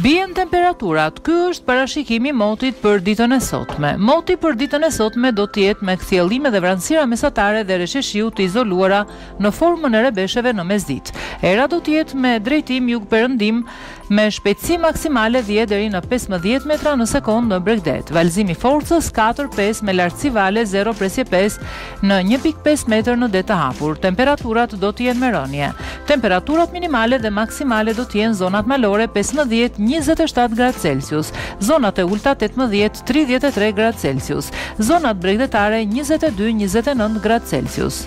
Bien temperaturat, ky është parashikimi i motit për ditën e sotme. Moti për ditën e sotme do të jetë me kthjellime dhe vranësira mesatare dhe reshje shiu të izoluara në formën e rebesheve në mesditë. Era do të jetë me drejtim jugperëndim, me shpejtësi maksimale dhjetë deri në pesëmbëdhjetë metra në sekondë në bregdet, valëzimi i forcës katër, pesë me lartësi vale zero presje pesë në një pikë pesë metër në det të hapur. Temperaturat do të jenë me rënie. Temperaturat minimale dhe maksimale do të jenë zonat malore pesëmbëdhjetë, njëzet e shtatë gradë Celsius, zonat e ulëta tetëmbëdhjetë, tridhjetë e tre gradë Celsius, zonat bregdetare njëzet e dy, njëzet e nëntë gradë Celsius.